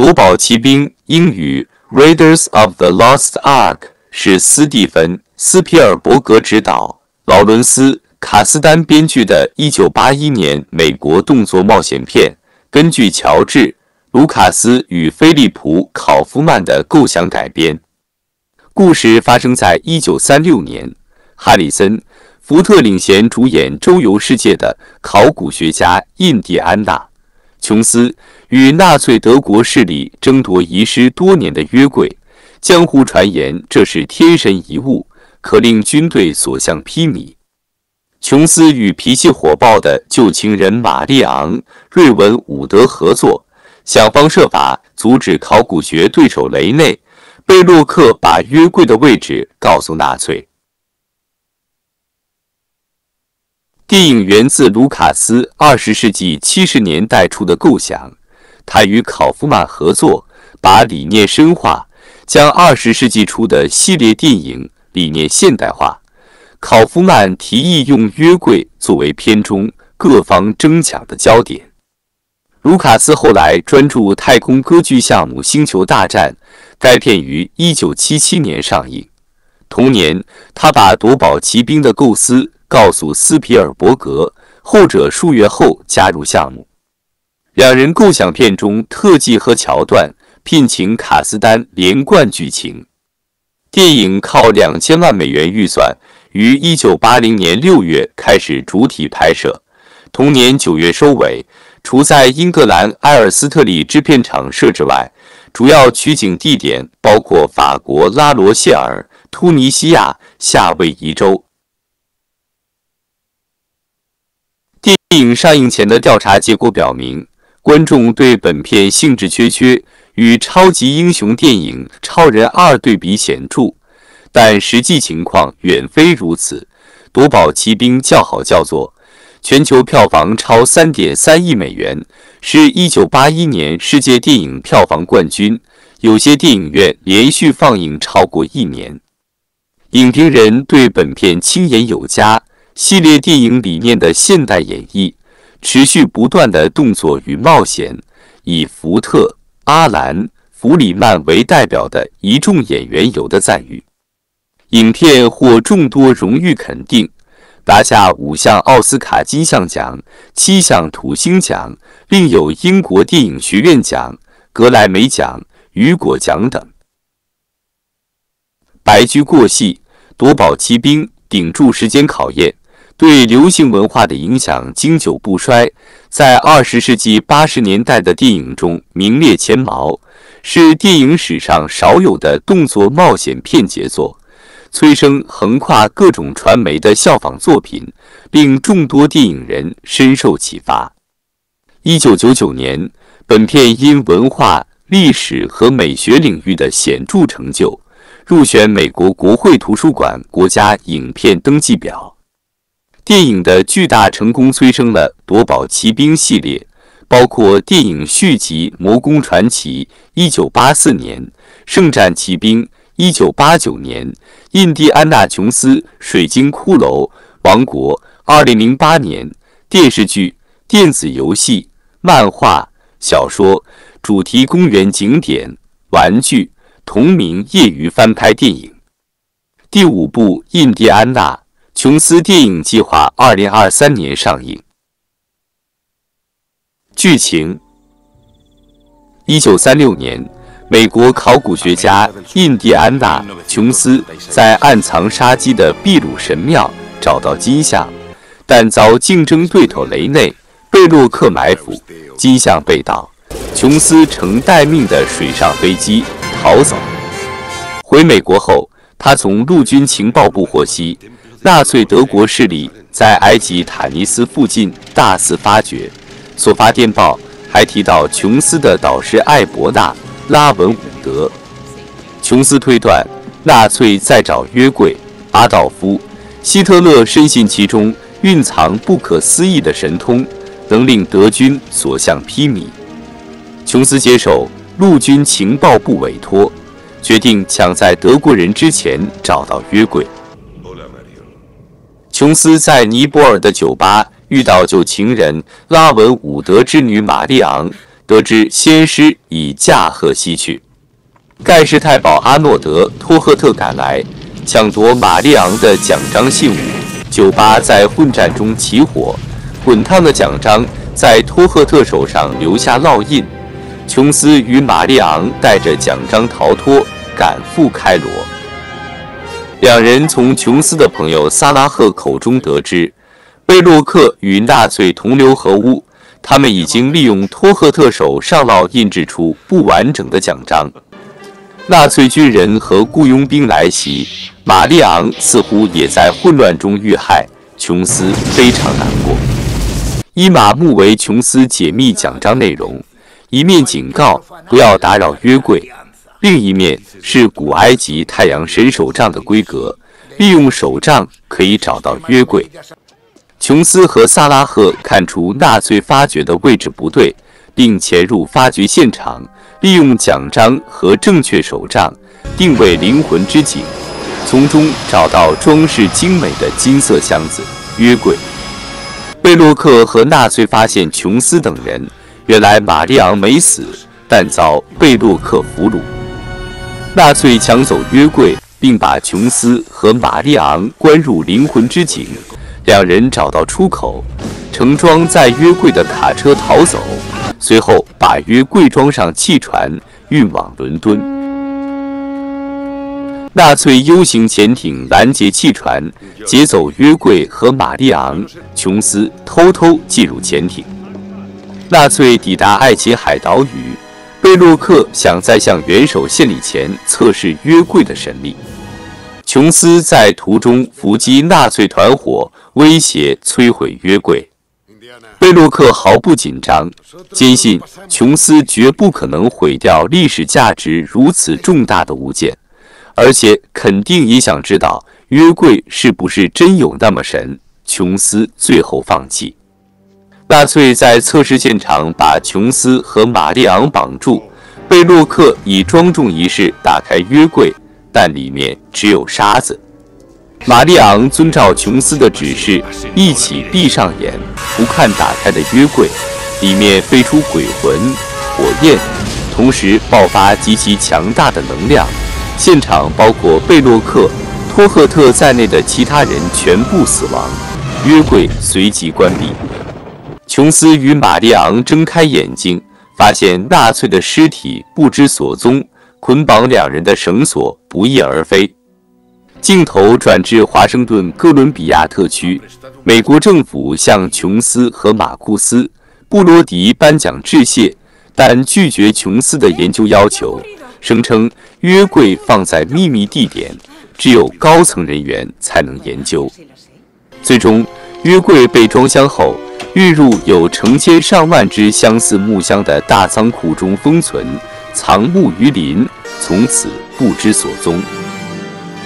夺宝奇兵英语《Raiders of the Lost Ark》是斯蒂芬·斯皮尔伯格执导、劳伦斯·卡斯丹编剧的1981年美国动作冒险片，根据乔治·卢卡斯与菲利普·考夫曼的构想改编。故事发生在1936年，哈里森·福特领衔主演周游世界的考古学家印第安纳·琼斯。与纳粹德国势力争夺遗失多年的约柜，江湖传言这是天神遗物，可令军队所向披靡。琼斯与脾气火爆的旧情人玛丽昂·瑞文伍德合作，想方设法阻止考古学对手雷内·贝洛克把约柜的位置告诉纳粹。电影源自卢卡斯二十世纪七十年代初的构想。他与考夫曼合作，把理念深化，将二十世纪初的系列电影理念现代化。考夫曼提议用约柜作为片中各方争抢的焦点。卢卡斯后来专注太空歌剧项目《星球大战》，该片于一九七七年上映。同年，他把夺宝奇兵的构思告诉斯皮尔伯格，后者数月后加入项目。两人构想片中特技和桥段，聘请卡斯丹连贯剧情。电影靠两千万美元预算，于一九八零年六月开始主体拍摄，同年九月收尾。除在英格兰埃尔斯特里制片厂设置外，主要取景地点包括法国拉罗谢尔、突尼西亚夏威夷州。电影上映前的调查结果表明。观众对本片兴致缺缺，与超级英雄电影《超人二》对比显著，但实际情况远非如此。《夺宝奇兵》叫好叫座，全球票房超三点三亿美元，是一九八一年世界电影票房冠军。有些电影院连续放映超过一年。影评人对本片轻言有加，系列电影理念的现代演绎。持续不断的动作与冒险，以福特、阿兰·弗里曼为代表的一众演员有的赞誉。影片获众多荣誉肯定，拿下五项奥斯卡金像奖、七项土星奖，另有英国电影学院奖、格莱美奖、雨果奖等。白驹过隙，夺宝奇兵顶住时间考验。对流行文化的影响经久不衰，在二十世纪八十年代的电影中名列前茅，是电影史上少有的动作冒险片杰作，催生横跨各种传媒的效仿作品，令众多电影人深受启发。一九九九年，本片因文化、历史和美学领域的显著成就，入选美国国会图书馆国家影片登记表。电影的巨大成功催生了《夺宝奇兵》系列，包括电影续集《魔宫传奇》（1984 年）、《圣战奇兵》（1989 年）、印第安纳·琼斯《水晶骷髅王国》（2008 年）、电视剧、电子游戏、漫画、小说、主题公园景点、玩具、同名业余翻拍电影。第五部《印第安纳》。琼斯电影计划二零二三年上映。剧情：一九三六年，美国考古学家印第安纳·琼斯在暗藏杀机的秘鲁神庙找到金像，但遭竞争对手雷内·贝洛克埋伏，金像被盗。琼斯乘待命的水上飞机逃走。回美国后，他从陆军情报部获悉。纳粹德国势力在埃及塔尼斯附近大肆发掘，所发电报还提到琼斯的导师艾伯纳·拉文伍德。琼斯推断，纳粹在找约柜。阿道夫·希特勒深信其中蕴藏不可思议的神通，能令德军所向披靡。琼斯接受陆军情报部委托，决定抢在德国人之前找到约柜。琼斯在尼泊尔的酒吧遇到旧情人拉文伍德之女玛丽昂，得知先师已驾鹤西去。盖世太保阿诺德·托赫特赶来，抢夺玛丽昂的奖章信物。酒吧在混战中起火，滚烫的奖章在托赫特手上留下烙印。琼斯与玛丽昂带着奖章逃脱，赶赴开罗。两人从琼斯的朋友萨拉赫口中得知，贝洛克与纳粹同流合污，他们已经利用托赫特手上烙印制出不完整的奖章。纳粹军人和雇佣兵来袭，玛丽昂似乎也在混乱中遇害。琼斯非常难过。伊玛目为琼斯解密奖章内容，一面警告不要打扰约柜，另一面是古埃及太阳神手杖的规格，利用手杖可以找到约柜。琼斯和萨拉赫看出纳粹发掘的位置不对，并潜入发掘现场。利用奖章和正确手杖定位灵魂之井，从中找到装饰精美的金色箱子约柜。贝洛克和纳粹发现琼斯等人，原来玛丽昂没死，但遭贝洛克俘虏。纳粹抢走约柜，并把琼斯和玛丽昂关入灵魂之井。两人找到出口，乘装载约柜的卡车逃走。随后，把约柜装上汽船，运往伦敦。纳粹 U 型潜艇拦截汽船，劫走约柜和玛丽昂。琼斯偷偷进入潜艇。纳粹抵达爱琴海岛屿，贝洛克想在向元首献礼前测试约柜的神力。琼斯在途中伏击纳粹团伙，威胁摧毁约柜。贝洛克毫不紧张，坚信琼斯绝不可能毁掉历史价值如此重大的物件，而且肯定也想知道约柜是不是真有那么神。琼斯最后放弃。纳粹在测试现场把琼斯和玛丽昂绑住，贝洛克以庄重仪式打开约柜，但里面只有沙子。玛丽昂遵照琼斯的指示，一起闭上眼，不看打开的约柜，里面飞出鬼魂、火焰，同时爆发极其强大的能量。现场包括贝洛克、托赫特在内的其他人全部死亡，约柜随即关闭。琼斯与玛丽昂睁开眼睛，发现纳粹的尸体不知所踪，捆绑两人的绳索不翼而飞。镜头转至华盛顿哥伦比亚特区，美国政府向琼斯和马库斯·布罗迪颁奖致谢，但拒绝琼斯的研究要求，声称约柜放在秘密地点，只有高层人员才能研究。最终，约柜被装箱后运入有成千上万只相似木箱的大仓库中封存，藏木于林，从此不知所踪。